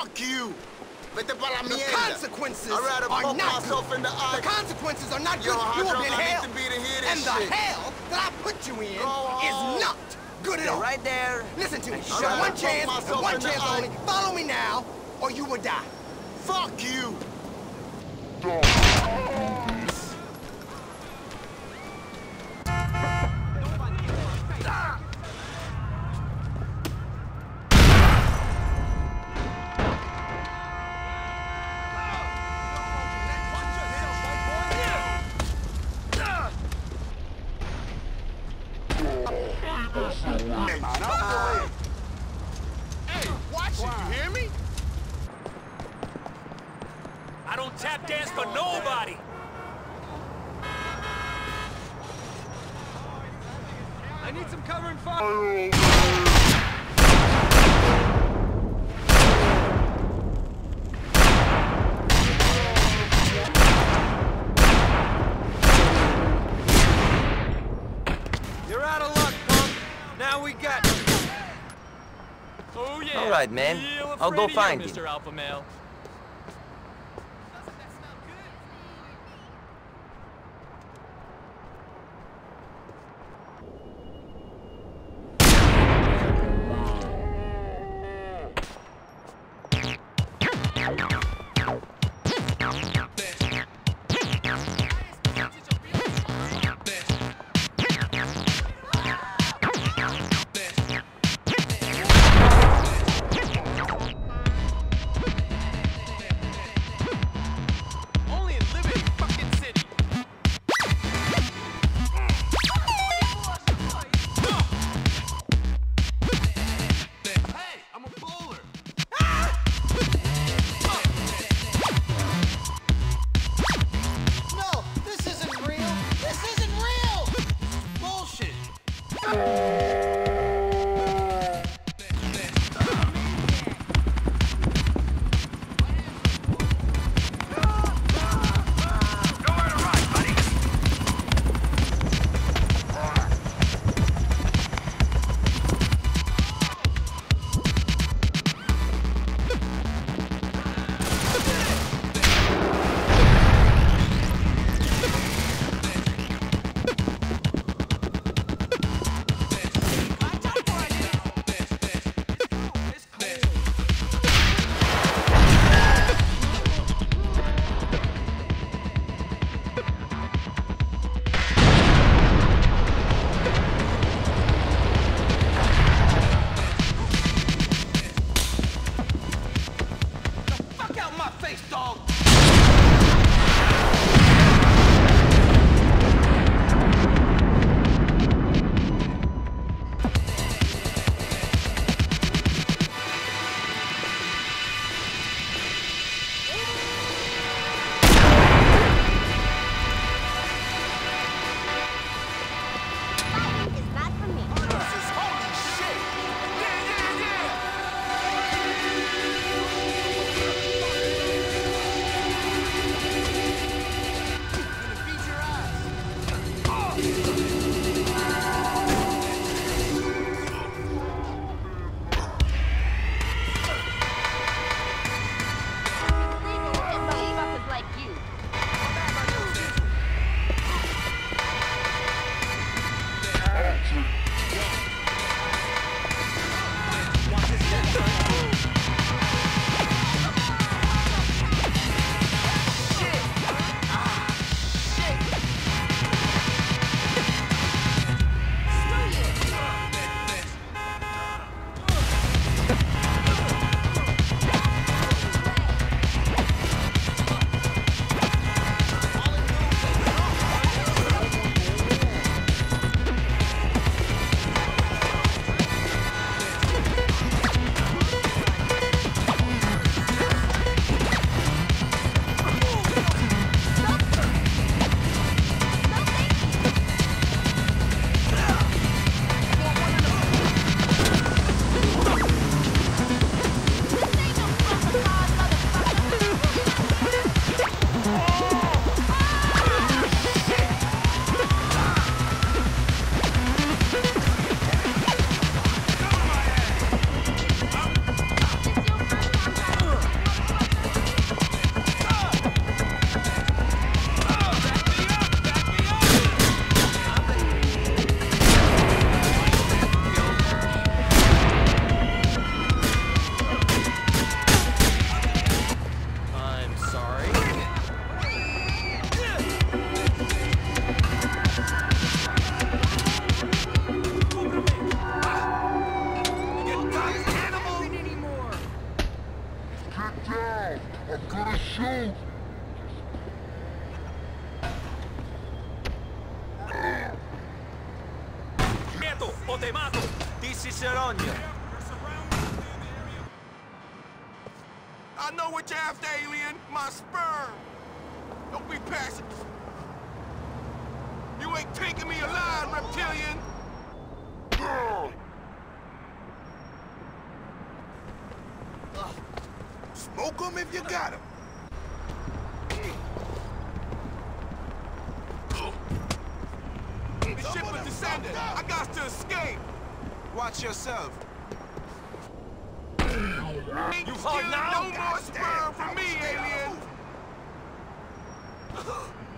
Fuck you! Vete pa la The mierda! consequences I'd rather are not myself good. in the eye. The consequences are not Yo, good. how You will be in hell. to be to hear this and the hell that I put you in is not good at all. Right there. Listen to me. You I'd got one chance, and one chance eye. only. Follow me now, or you will die. Fuck you! Hey, watch it, you hear me? I don't tap dance for nobody. I need some cover and fire. Oh. Oh yeah. All right, man. I'll go you, find him. Mr. Alpha Male. Jackson. Quieto o te mato. This is Seronia. I know what you're after, alien. My sperm. Don't be passive. You ain't taking me alive, reptilian. Smoke them if you got them. The ship is descending. I got to escape. Watch yourself. You hard now? No more sperm for me, alien.